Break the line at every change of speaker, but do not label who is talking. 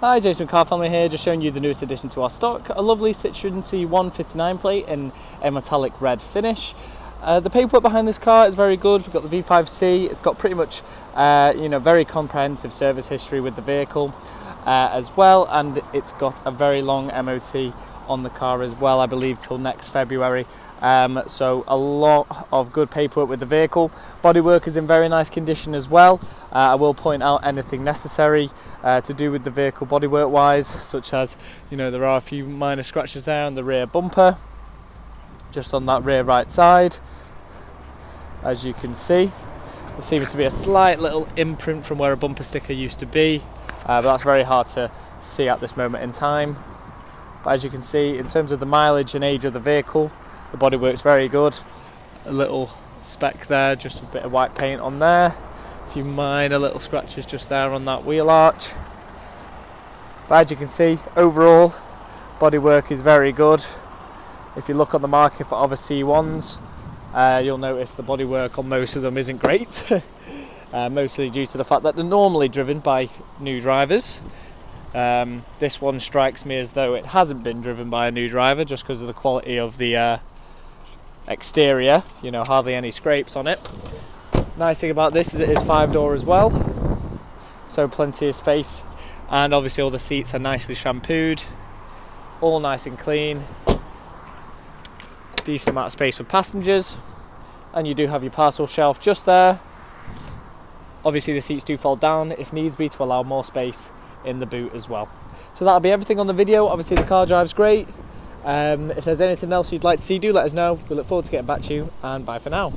Hi, Jason Car Family here, just showing you the newest addition to our stock, a lovely Citroen C1 59 plate in a metallic red finish. Uh, the paperwork behind this car is very good. We've got the V5C. It's got pretty much, uh, you know, very comprehensive service history with the vehicle uh, as well, and it's got a very long MOT on the car as well. I believe till next February. Um, so a lot of good paperwork with the vehicle. Bodywork is in very nice condition as well. Uh, I will point out anything necessary uh, to do with the vehicle bodywork wise, such as, you know, there are a few minor scratches there on the rear bumper, just on that rear right side. As you can see, there seems to be a slight little imprint from where a bumper sticker used to be, uh, but that's very hard to see at this moment in time. But as you can see, in terms of the mileage and age of the vehicle, the bodywork's very good. A little speck there, just a bit of white paint on there. A few minor little scratches just there on that wheel arch. But as you can see, overall, bodywork is very good. If you look on the market for other C1s, uh, you'll notice the bodywork on most of them isn't great. uh, mostly due to the fact that they're normally driven by new drivers. Um, this one strikes me as though it hasn't been driven by a new driver just because of the quality of the uh, exterior, you know, hardly any scrapes on it. Nice thing about this is it is five door as well, so plenty of space, and obviously all the seats are nicely shampooed, all nice and clean. Decent amount of space for passengers, and you do have your parcel shelf just there. Obviously, the seats do fold down if needs be to allow more space in the boot as well. So that'll be everything on the video. Obviously, the car drives great. Um, if there's anything else you'd like to see, do let us know. We look forward to getting back to you, and bye for now.